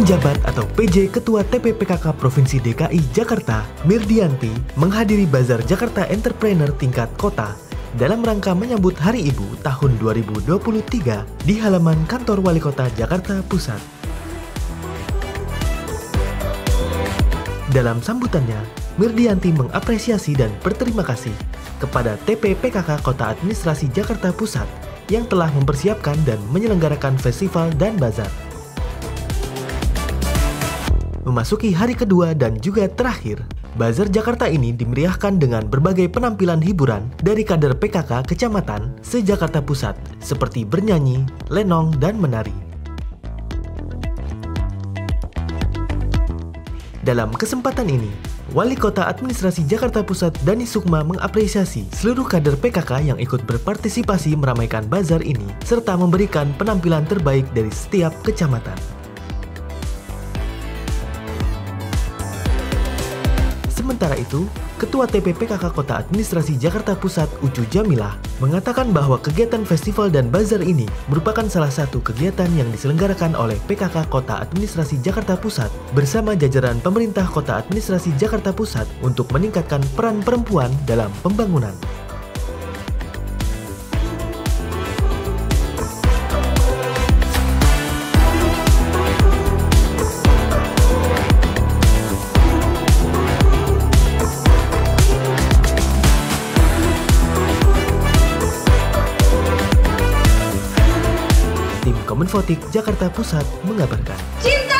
Pejabat atau PJ Ketua TPPKK Provinsi DKI Jakarta, Mirdianti, menghadiri Bazar Jakarta Entrepreneur tingkat kota dalam rangka menyambut Hari Ibu tahun 2023 di halaman kantor Wali Kota Jakarta Pusat. Dalam sambutannya, Mirdianti mengapresiasi dan berterima kasih kepada TPPKK Kota Administrasi Jakarta Pusat yang telah mempersiapkan dan menyelenggarakan festival dan bazar. Memasuki hari kedua dan juga terakhir, Bazar Jakarta ini dimeriahkan dengan berbagai penampilan hiburan dari kader PKK kecamatan se-Jakarta Pusat seperti bernyanyi, lenong, dan menari. Dalam kesempatan ini, Wali Kota Administrasi Jakarta Pusat Dani Sukma mengapresiasi seluruh kader PKK yang ikut berpartisipasi meramaikan bazar ini serta memberikan penampilan terbaik dari setiap kecamatan. Sementara itu, Ketua TPPKK Kota Administrasi Jakarta Pusat Ucu Jamilah mengatakan bahwa kegiatan festival dan bazar ini merupakan salah satu kegiatan yang diselenggarakan oleh PKK Kota Administrasi Jakarta Pusat bersama jajaran pemerintah Kota Administrasi Jakarta Pusat untuk meningkatkan peran perempuan dalam pembangunan. Kominfotik Jakarta Pusat mengabarkan. Cinta